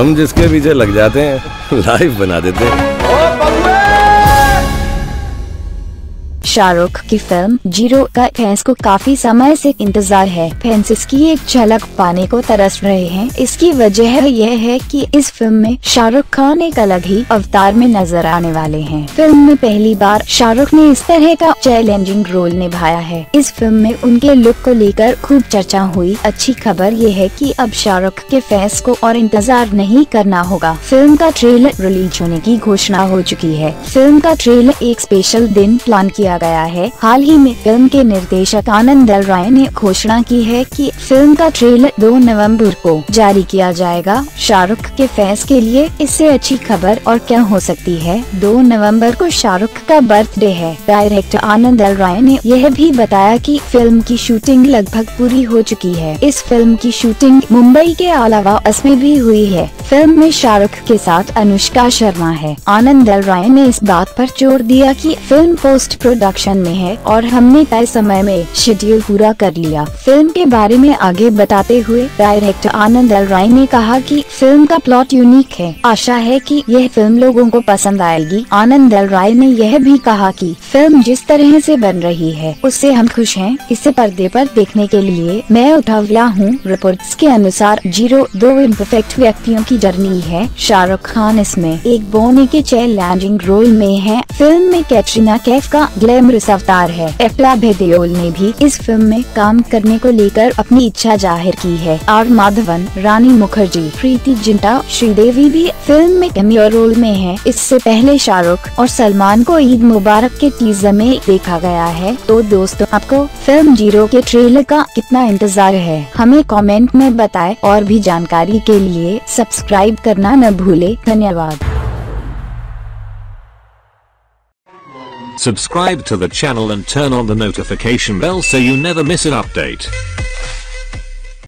हम जिसके पीछे लग जाते हैं लाइफ बना देते हैं। शाहरुख की फ़िल्म ज़ीरो का फैंस को काफ़ी समय से इंतज़ार है। फैंस इसकी एक झलक पाने को तरस रहे हैं। इसकी वजह यह है कि इस फ़िल्म में शाहरुख खान एक अलग ही अवतार में नज़र आने वाले हैं। फ़िल्म में पहली बार शाहरुख ने इस तरह का चैलेंजिंग रोल निभाया है। इस फ़िल्म में उनके लुक को लेकर खूब चर्चा हुई। अच्छी खबर ये है की अब शाहरुख के फैंस को और इंतज़ार नहीं करना होगा। फ़िल्म का ट्रेलर रिलीज़ होने की घोषणा हो चुकी है। फ़िल्म का ट्रेलर एक स्पेशल दिन प्लान किया गया है। हाल ही में फ़िल्म के निर्देशक आनंद दल राय ने घोषणा की है कि फ़िल्म का ट्रेलर 2 नवंबर को जारी किया जाएगा। शाहरुख के फैंस के लिए इससे अच्छी खबर और क्या हो सकती है? 2 नवंबर को शाहरुख का बर्थडे है। डायरेक्टर आनंद दल राय ने यह भी बताया कि फ़िल्म की शूटिंग लगभग पूरी हो चुकी है। इस फ़िल्म की शूटिंग मुंबई के अलावा अस में भी हुई है। फ़िल्म में शाहरुख के साथ अनुष्का शर्मा है। आनंद दल राय ने इस बात पर ज़ोर दिया कि फ़िल्म पोस्ट प्रोडक्शन में है और हमने तय समय में शेड्यूल पूरा कर लिया। फ़िल्म के बारे में आगे बताते हुए डायरेक्टर आनंद दल राय ने कहा कि फ़िल्म का प्लॉट यूनिक है। आशा है कि यह फ़िल्म लोगों को पसंद आएगी। आनंद दल राय ने यह भी कहा कि फ़िल्म जिस तरह से बन रही है, उससे हम खुश हैं। इसे पर्दे पर देखने के लिए मैं उठावला हूँ। रिपोर्ट्स के अनुसार ज़ीरो, दो इम्परफेक्ट व्यक्तियों की जर्नी है। शाहरुख खान इसमें एक बोने के चैलेंजिंग रोल में है। फ़िल्म में कैटरीना कैफ का ग्लैमरस अवतार है। एफला भेदियोल ने भी इस फ़िल्म में काम करने को लेकर अपनी इच्छा ज़ाहिर की है। आर माधवन, रानी मुखर्जी, प्रीति जिंटा, श्रीदेवी भी फ़िल्म में कैमियो रोल में है। इससे पहले शाहरुख और सलमान को ईद मुबारक के टीजर में देखा गया है। तो दोस्तों, आपको फ़िल्म ज़ीरो के ट्रेलर का कितना इंतज़ार है? हमें कमेंट में बताएँ और भी जानकारी के लिए सब्सक्राइब करना न भूले। धन्यवाद। Subscribe to the channel and turn on the notification bell so you never miss an update.